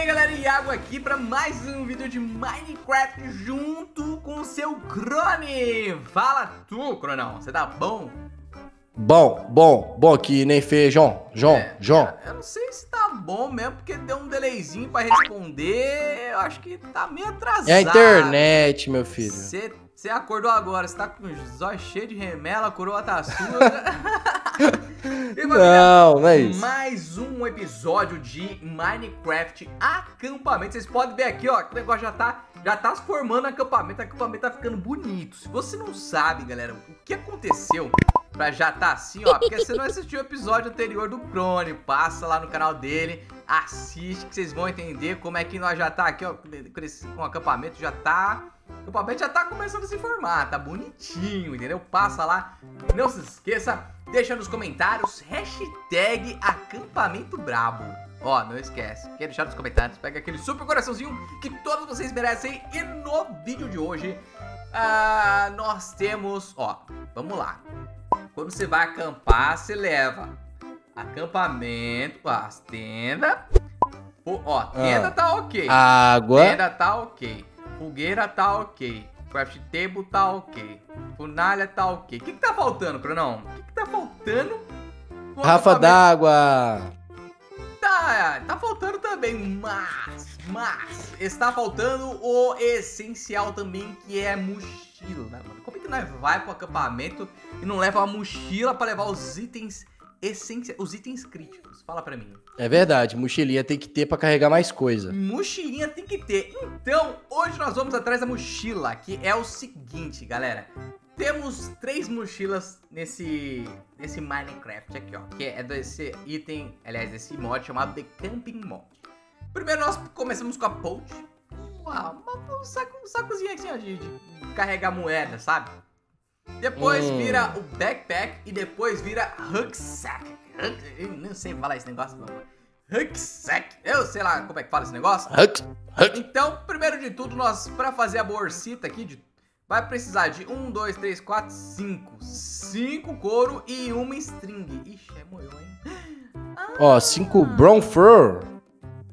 aí galera, Iago aqui para mais um vídeo de Minecraft junto com o seu Crone Fala tu, Cronão, você tá bom? Bom, bom, bom que nem feijão, João, É, João. Eu não sei se tá bom mesmo, porque deu um delayzinho pra responder, eu acho que tá meio atrasado É a internet, meu filho. Você acordou agora, você tá com os olhos cheios de remela, a coroa tá sua. E, Não, não é isso. Mais um episódio de Minecraft acampamento. Vocês podem ver aqui, ó, que o negócio já tá, já tá se formando acampamento. O acampamento tá ficando bonito. Se você não sabe, galera, o que aconteceu pra já tá assim, ó, porque você não assistiu o episódio anterior do Crone, passa lá no canal dele, assiste que vocês vão entender como é que nós já tá aqui, ó, com esse- com o acampamento já tá... O acampamento já tá começando a se formar, tá bonitinho, entendeu? Passa lá, não se esqueça, deixa nos comentários, hashtag acampamento brabo. Ó, não esquece, quer deixar nos comentários, pega aquele super coraçãozinho que todos vocês merecem. E no vídeo de hoje, ah, nós temos, ó, vamos lá. Quando você vai acampar, você leva acampamento, as tendas. Ó, tenda Ah. tá ok. Água. Tenda tá ok. Fogueira tá ok. Craft table tá ok. Funalha tá ok. O que, que tá faltando, Cronão? O que, que tá faltando? Rafa d'água. Tá, tá faltando também, mas, mas, está faltando o essencial também, que é mochila, né, mano? Como é que nós vai pro acampamento e não leva uma mochila pra levar os itens essenciais, os itens críticos? Fala pra mim. É verdade, mochilinha tem que ter pra carregar mais coisa. Mochilinha tem que ter. Então, hoje nós vamos atrás da mochila, que é o seguinte, galera. Temos três mochilas nesse, nesse Minecraft aqui, ó. Que é desse item, aliás, desse mod chamado The Camping Mod. Primeiro nós começamos com a Pouch. Uau, um, saco, um sacozinho assim, ó, de, de carregar moeda, sabe? Depois Hum. vira o Backpack e depois vira Rucksack. Ruck- Eu não sei falar esse negócio, mano. Rucksack. Eu sei lá como é que fala esse negócio. Huck, huck. Então, primeiro de tudo, nós, pra fazer a bolsita aqui, de, vai precisar de 1, 2, 3, 4, 5. 5 couro e uma string. Ixi, é moeu, hein? Ó, cinco brown fur.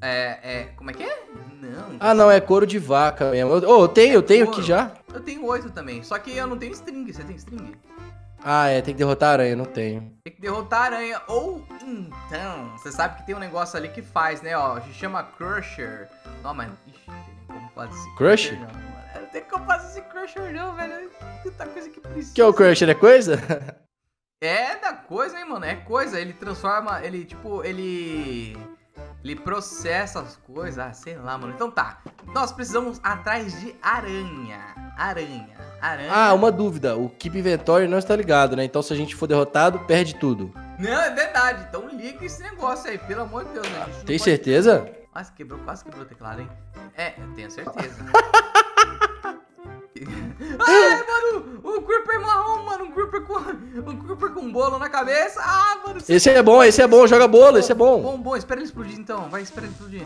É, é, como é que é? Não. Ah, não, é couro de vaca mesmo. Ô, eu tenho, eu tenho aqui já. Tenho 8 também, só que eu não tenho string. Você tem string? Ah, é, tem que derrotar a aranha, não tenho. Tem que derrotar a aranha. Ou então, você sabe que tem um negócio ali que faz, né? Ó, se chama Crusher. Não, mas. Ixi, não tem como fazer esse Crush? Crusher, não, mano. Não tem como fazer esse Crusher, não, velho. Tanta coisa que precisa. Que é o Crusher, é coisa? É da coisa, hein, mano? É coisa. Ele transforma. Ele, tipo, ele. Ele processa as coisas. Ah, sei lá, mano. Então tá. Nós precisamos atrás de aranha. Aranha. Aranha. Ah, uma dúvida. O Keep Inventory não está ligado, né? Então se a gente for derrotado, perde tudo. Não, é verdade. Então liga esse negócio aí, pelo amor de Deus, né? Tem pode- certeza? Quase quebrou, quase quebrou o teclado, hein? É, eu tenho certeza. Ai, mano, o Creeper marrom, mano, um Creeper com um Creeper com bolo na cabeça. Ah, mano, Esse é bom, esse é bom, joga bolo, esse é bom. Bom, bom, espera ele explodir então. Vai, espera ele explodir.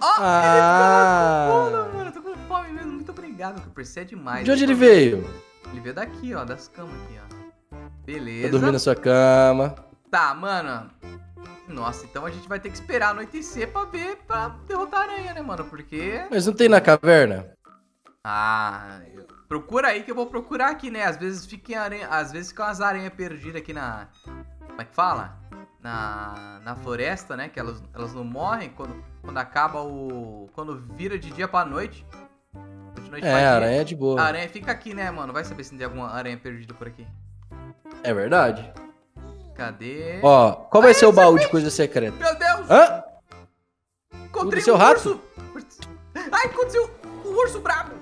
Ó, Ah. ele com bolo, mano. Eu tô com fome mesmo. Muito obrigado, Creeper. Você é demais. De onde ele veio? Ele veio daqui, ó, das camas aqui, ó. Tá Beleza. dormindo na sua cama. Tá, mano. Nossa, então a gente vai ter que esperar anoitecer pra ver, pra derrotar a aranha, né, mano? Porque. Mas não tem na caverna? Ah, eu- procura aí que eu vou procurar aqui, né? Às vezes fica aranha, às vezes ficam as aranhas perdidas aqui na, como é que fala? Na, na floresta, né? Que elas, elas não morrem quando, quando acaba o, quando vira de dia pra noite. De noite pra É, dia. aranha é de A boa. aranha fica aqui, né, mano? Vai saber se tem alguma aranha perdida por aqui. É verdade. Cadê? Ó, qual vai Ai, ser o baú de coisa secreta? Meu Deus! Hã? Encontrei seu um rato? urso! Ai, aconteceu um urso brabo!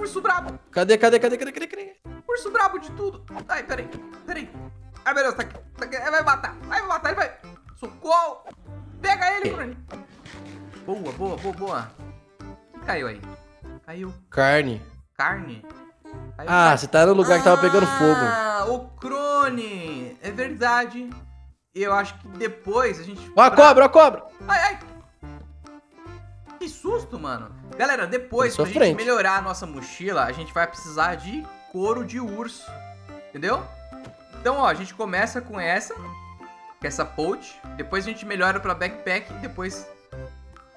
Urso brabo! Cadê, cadê, cadê, cadê, cadê, cadê? Urso brabo de tudo! Ai, peraí, peraí! Ai, meu Deus, tá aqui! Tá aqui. Vai matar! Vai matar, ele vai! Socorro! Pega ele, Bruno! Boa, boa, boa, boa! O que caiu aí? Caiu Carne. carne? Caiu Ah, carne. você tá no lugar que tava pegando fogo. Ah, o Crone! É verdade! Eu acho que depois a gente. Ó a cobra, ó a cobra. Ai, ai! Que susto, mano. Galera, depois, pra sua gente frente. melhorar a nossa mochila, a gente vai precisar de couro de urso. Entendeu? Então, ó, a gente começa com essa, com essa pouch. Depois a gente melhora pra backpack e depois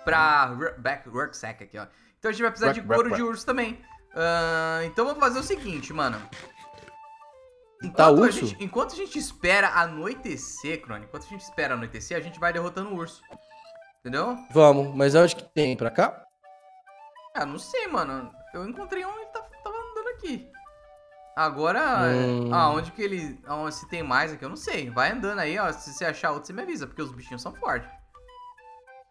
pra back rucksack aqui, ó. Então a gente vai precisar de couro de urso também. Ah, então vamos fazer o seguinte, mano. Tá, a urso? gente, enquanto a gente espera anoitecer, Crone, enquanto a gente espera anoitecer, a gente vai derrotando o urso. Entendeu? Vamos, mas onde que tem? Pra cá? Ah, não sei, mano. Eu encontrei um e tá, tava andando aqui. Agora, Hum. aonde que ele. Aonde, se tem mais aqui, eu não sei. Vai andando aí, ó. Se você achar outro, você me avisa, porque os bichinhos são fortes.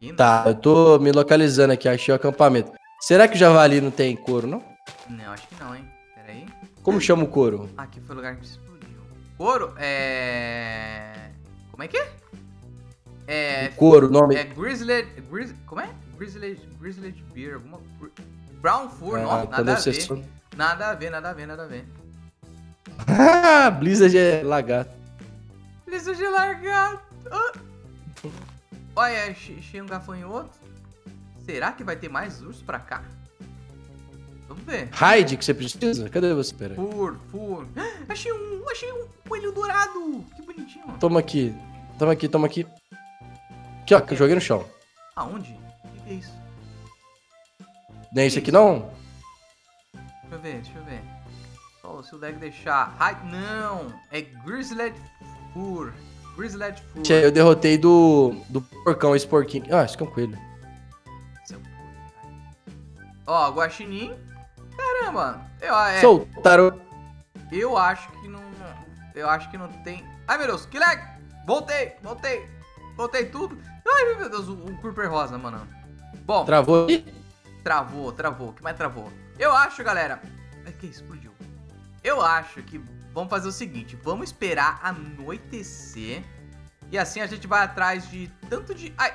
Não. Tá, eu tô me localizando aqui, achei o acampamento. Será que o javali não tem couro, não? Não, acho que não, hein? Pera aí. Como chama o couro? Aqui foi o lugar que explodiu. Couro é. Como é que é? É. O couro, o nome. É Grizzly. Grizz, como é? Grizzly. Grizzly Beer, alguma. Brown Fur, Ah, não, então nada a ver. Nada a ver, nada a ver, nada a ver. Ah, Blizzard é lagarto. Blizzard de largado. Ah. Olha, achei achei um gafanhoto. Será que vai ter mais urso pra cá? Vamos ver. Raid que você precisa? Cadê você? Pera. aí. Fur, fur. Ah, Achei um, achei um coelho dourado. Que bonitinho. Toma aqui. Toma aqui, toma aqui. Aqui, ó, que eu joguei no chão. Aonde? O que que é isso? Não é isso aqui não? Deixa eu ver, deixa eu ver. Só se o deck deixar. Ai, não! É Grizzled Fur. Grizzled Fur. Tchê, Eu derrotei do, do porcão, esse porquinho. Ah, aqui é um coelho. Ó, Guaxinim. Caramba! Eu, é, Soltaram. eu acho que não. Eu acho que não tem. Ai meu Deus, que lag! Voltei, voltei, voltei tudo. Ai meu Deus, um Creeper rosa, mano. Bom, Travou. Ih, Travou, travou. O que mais travou? Eu acho, galera. Ai, que explodiu. Eu acho que vamos fazer o seguinte: vamos esperar anoitecer. E assim a gente vai atrás de tanto de. Ai!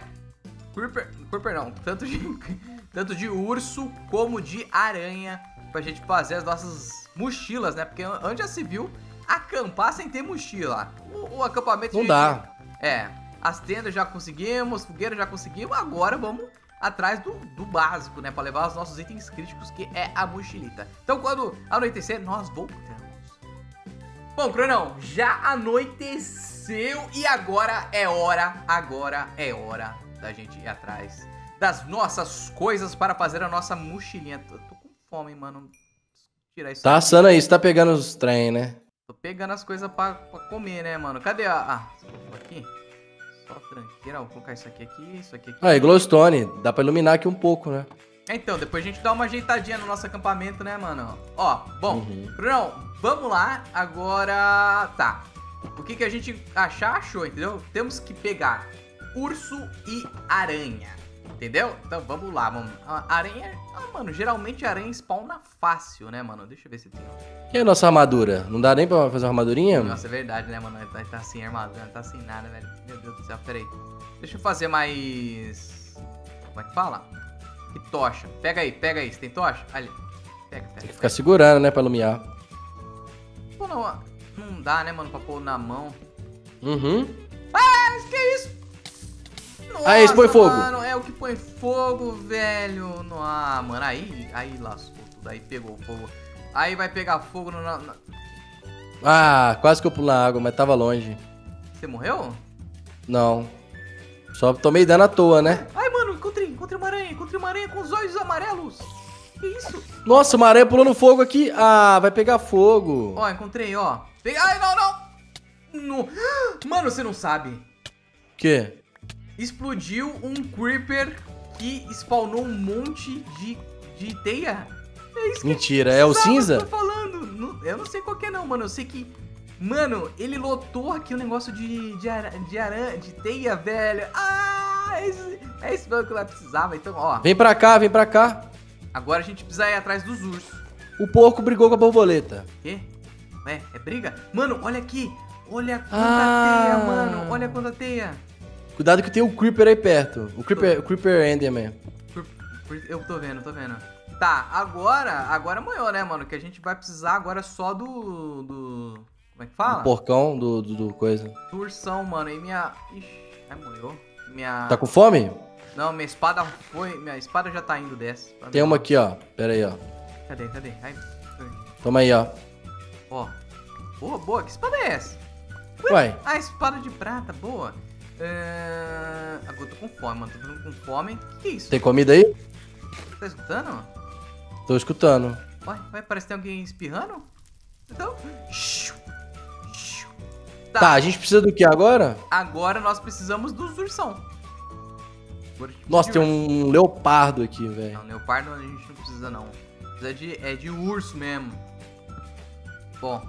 Creeper. Creeper não. Tanto de. tanto de urso como de aranha. Pra gente fazer as nossas mochilas, né? Porque antes já se viu acampar sem ter mochila. O, o acampamento Não de- dá. é, as tendas já conseguimos, fogueira já conseguimos, agora vamos atrás do, do básico, né? Pra levar os nossos itens críticos, que é a mochilita. Então, quando anoitecer, nós voltamos. Bom, Cronão, já anoiteceu e agora é hora, agora é hora da gente ir atrás das nossas coisas para fazer a nossa mochilinha. Tô, tô com fome, mano. Tirar isso Tá aqui. assando aí, você tá pegando os trem, né? Tô pegando as coisas pra, pra comer, né, mano? Cadê a. Ah, esse Só tranqueira, vou colocar isso aqui aqui, isso aqui aqui. Ah, e glowstone. Dá pra iluminar aqui um pouco, né? Então, depois a gente dá uma ajeitadinha no nosso acampamento, né, mano? Ó, bom, Uhum. Brunão, vamos lá. Agora. Tá. O que, que a gente achar, achou, entendeu? Temos que pegar urso e aranha. Entendeu? Então vamos lá, vamos. A aranha. Ah, mano, geralmente a aranha spawna fácil, né, mano? Deixa eu ver se tem. E a nossa armadura? Não dá nem pra fazer uma armadurinha? Nossa, é verdade, né, mano? Tá, tá sem armadura, tá sem nada, velho. Meu Deus do céu, peraí. Deixa eu fazer mais. Como é que fala? Que tocha. Pega aí, pega aí. Você tem tocha? Ali. Pega, pega. Tem que ficar segurando, né, pra iluminar. Pô, não, não dá, né, mano, pra pôr na mão. Uhum. Mas que isso? Nossa, Aí, põe fogo. Mano, é o que põe fogo, velho. No- Ah, mano, aí, aí lascou tudo. Aí pegou fogo. Aí vai pegar fogo no. na- Ah, quase que eu pulo na água, mas tava longe. Você morreu? Não. Só tomei dano à toa, né? Ai, mano, encontrei, encontrei uma aranha, encontrei uma aranha com os olhos amarelos. Que isso? Nossa, uma aranha pulando fogo aqui. Ah, vai pegar fogo. Ó, encontrei, ó. Peguei. Ai, não, não. No... Mano, você não sabe. O quê? Explodiu um creeper que spawnou um monte de, de teia. É isso que Mentira, é o Eu cinza? tô falando. Eu não sei qual que é não, mano. Eu sei que. Mano, ele lotou aqui o negócio de, de, ara, de aranha, de teia, velho. Ah, é esse, é esse mesmo que ela precisava. Então, ó. Vem pra cá, vem pra cá. Agora a gente precisa ir atrás dos ursos. O porco brigou com a borboleta. Quê? É, é briga? Mano, olha aqui. Olha quanta Ah. teia, mano. Olha quanta teia. Cuidado que tem o Creeper aí perto. O Creeper, o Creeper Enderman. Eu tô vendo, tô vendo. Tá, agora, agora amanhã, né, mano? Que a gente vai precisar agora só do. do. Como é que fala? O porcão do, do, do coisa. Do ursão, mano. E minha. Ixi, ai, morreu. Minha. Tá com fome? Não, minha espada foi. Minha espada já tá indo dessa. Tem uma aqui, ó. Pera aí, ó. Cadê, cadê? Ai. Toma aí, ó. ó. Boa, boa. Que espada é essa? Uai, Ah, espada de prata, boa. É... Agora eu tô com fome, mano. Tô ficando com fome. O que, que é isso? Tem comida aí? Tá escutando? Tô escutando. Ué, ué, parece que tem alguém espirrando. Então. Tá. a gente precisa do que agora? Agora nós precisamos dos ursão. Nossa, tem um leopardo aqui, velho. Não, leopardo a gente não precisa não. Precisa de, é de urso mesmo. Bom,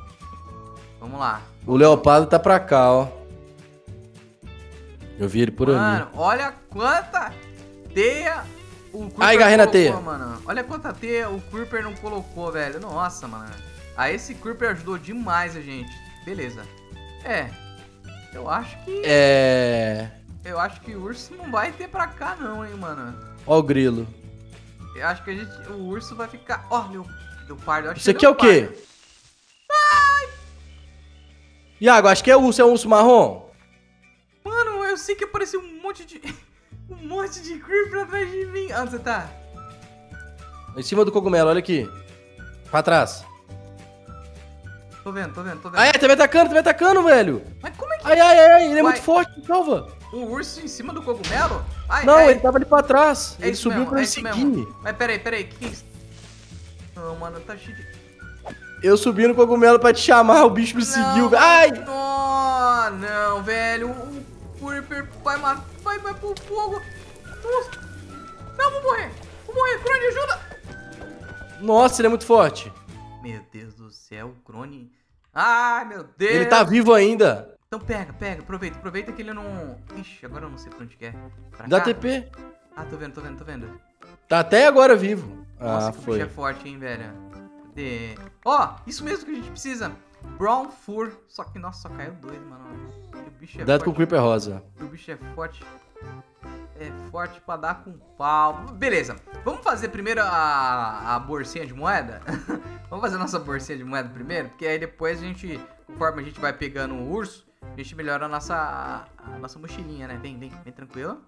vamos lá. O leopardo tá pra cá, ó. Eu vi ele por ali. Mano, olha quanta teia o Creeper Ai, agarrei na teia. mano. Olha quanta teia o Creeper não colocou, velho. Nossa, mano. Aí esse Creeper ajudou demais a gente. Beleza. É. Eu acho que. É. Eu acho que o urso não vai ter pra cá, não, hein, mano. Ó o grilo. Eu acho que a gente. O urso vai ficar. Ó, leo, leopardo. eu acho Isso aqui é o quê? leopardo. Iago, acho que é urso, é um urso marrom. Eu sei que apareceu um monte de. Um monte de Creeper atrás de mim. Onde você tá? Em cima do cogumelo, olha aqui. Pra trás. Tô vendo, tô vendo, tô vendo. Ai, ai, tá me atacando, tá me atacando, velho. Mas como é que. Ai, ai, ai, ele é Vai. muito forte, salva. Um urso em cima do cogumelo? Ai, Não, ai, ele tava ali pra trás. É ele subiu mesmo, pra é me seguir. mesmo. Mas peraí, peraí, que é isso? Não, mano, tá cheio de. Eu subi no cogumelo pra te chamar, o bicho me seguiu. Ai! Não, não, velho. O vai matar. Vai, vai pro fogo. Nossa. Não, vou morrer. Vou morrer. Crone, ajuda. Nossa, ele é muito forte. Meu Deus do céu, o Crone. Ai, meu Deus. Ele tá vivo ainda. Então pega, pega, aproveita, aproveita que ele não. Ixi, agora eu não sei pra onde que é. Pra Dá cá? TP. Ah, tô vendo, tô vendo, tô vendo. Tá até agora vivo. Nossa, ah, que o foi. bicho é forte, hein, velho. Cadê? Ó, isso mesmo que a gente precisa. Brown Fur. Só que, nossa, só caiu dois, mano. Bicho é Cuidado com o. Creeper rosa. O bicho é forte. É forte pra dar com pau. Beleza. Vamos fazer primeiro a, a bolsinha de moeda? Vamos fazer a nossa bolsinha de moeda primeiro? Porque aí depois a gente, conforme a gente vai pegando o urso, a gente melhora a nossa, a nossa mochilinha, né? Vem, vem, vem tranquilo.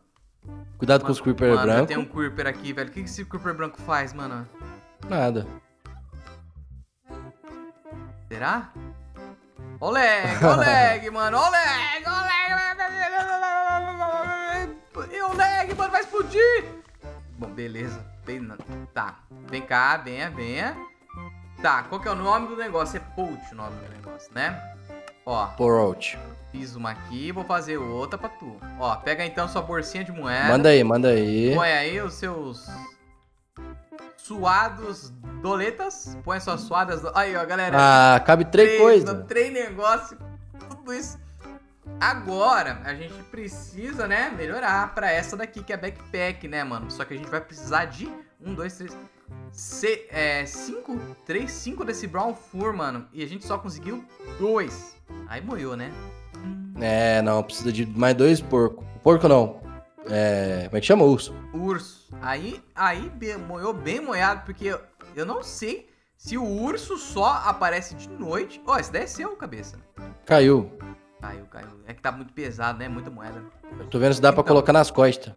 Cuidado com os Creeper mano, branco. tem um Creeper aqui, velho. O que que esse Creeper branco faz, mano? Nada. Será? Ó lag, mano, ó lag. E o lag, mano, vai explodir. Bom, beleza. Tá, vem cá, venha, venha. Tá, qual que é o nome do negócio? É Poach o nome do negócio, né? Ó, Porote. fiz uma aqui, vou fazer outra pra tu. Ó, pega então sua bolsinha de moeda. Manda aí, manda aí. Põe aí os seus suados doletas. Põe suas suadas. do- Aí, ó, galera. Ah, cabe três coisas. Três negócios. Tudo isso. Agora, a gente precisa, né, melhorar pra essa daqui, que é backpack, né, mano? Só que a gente vai precisar de um, dois, três... C é, cinco? Três, cinco desse Brown Fur, mano. E a gente só conseguiu dois. Aí moiou, né? É, não, precisa de mais dois porco. Porco não. É. Como é que chama? Urso. urso. Aí, aí moiou bem moiado, porque eu, eu não sei se o urso só aparece de noite. Ó, esse daí é seu, cabeça. Caiu. Caiu, caiu. É que tá muito pesado, né? Muita moeda. Eu tô vendo se dá pra Então. colocar nas costas.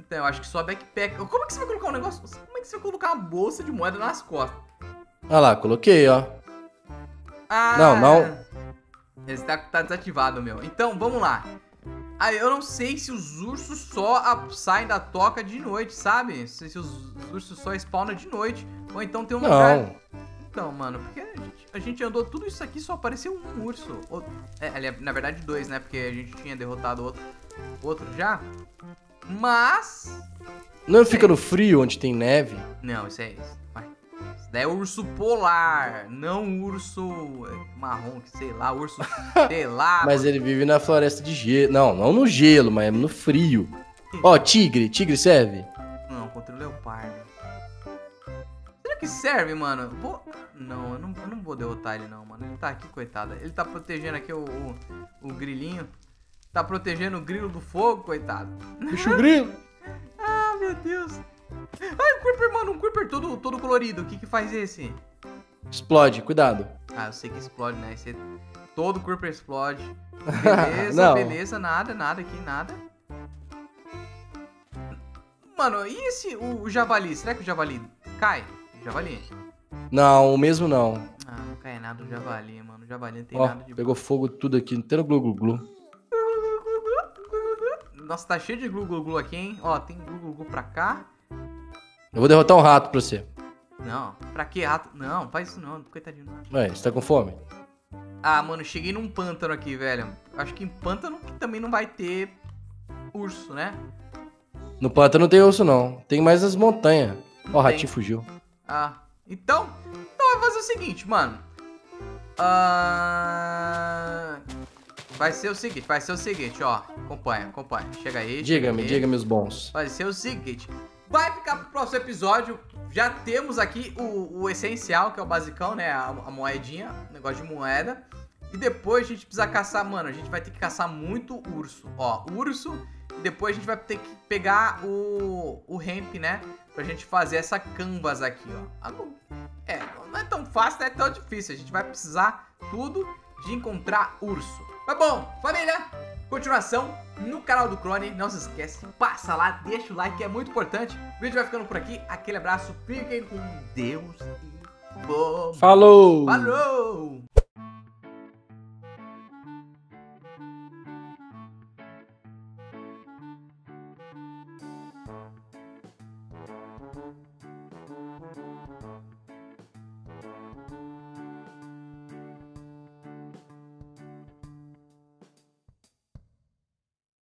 Então, eu acho que só backpack. Como é que você vai colocar um negócio? Como é que você vai colocar uma bolsa de moeda nas costas? Olha lá, coloquei, ó. Ah, Não, não. Esse tá, tá desativado, meu. Então, vamos lá. Ah, eu não sei se os ursos só saem da toca de noite, sabe? Se, se os ursos só spawnam de noite. Ou então tem um lugar. Não. Então, mano, porque a gente, a gente andou tudo isso aqui só apareceu um urso. Ou- é, ali, na verdade, dois, né? Porque a gente tinha derrotado outro, outro já. Mas. Não fica no frio onde tem neve. Não, isso é isso. É urso polar, não urso marrom, sei lá, urso, sei lá. Mas ele vive na floresta de gelo. Não, não no gelo, mas no frio. Ó, tigre. Tigre serve? Não, contra o leopardo. Será que serve, mano? Vou... Não, eu não, eu não vou derrotar ele não, mano. Ele tá aqui, coitado. Ele tá protegendo aqui o, o, o grilinho. Tá protegendo o grilo do fogo, coitado. Bicho grilo. Ah, meu Deus. Ai, um Creeper, mano, um Creeper todo, todo colorido. O que que faz esse? Explode, cuidado. Ah, eu sei que explode, né? Esse todo Creeper explode. Beleza, beleza, nada, nada aqui, nada. Mano, e esse, o, o javali? Será que o javali cai? O javali? Não, o mesmo não. Ah, não cai nada o javali, mano. O javali não tem Ó, nada de pegou fogo tudo aqui. Inteiro glu glu glu. Nossa, tá cheio de glu glu glu aqui, hein? Ó, tem glu glu glu pra cá. Eu vou derrotar um rato pra você. Não, pra que rato? Não, faz isso não, coitadinho. Não. Ué, você tá com fome? Ah, mano, cheguei num pântano aqui, velho. Acho que em pântano também não vai ter urso, né? No pântano não tem urso, não. Tem mais as montanhas. Ó, o ratinho fugiu. Ah, então, então vai fazer o seguinte, mano. Ah, vai ser o seguinte, vai ser o seguinte, ó. Acompanha, acompanha. Chega aí. Diga-me, diga-me os bons. Vai ser o seguinte. Vai ficar pro próximo episódio. Já temos aqui o, o essencial, que é o basicão, né? A, a moedinha, o negócio de moeda. E depois a gente precisa caçar, mano. A gente vai ter que caçar muito urso. Ó, urso. E depois a gente vai ter que pegar o, o hemp, né? Pra gente fazer essa canvas aqui, ó. Ah, É, não é tão fácil, não é tão difícil. A gente vai precisar tudo de encontrar urso. Mas bom, família, continuação no canal do Crone. Não se esquece, passa lá, deixa o like que é muito importante. O vídeo vai ficando por aqui. Aquele abraço, fiquem com Deus e bom. Falou! Falou!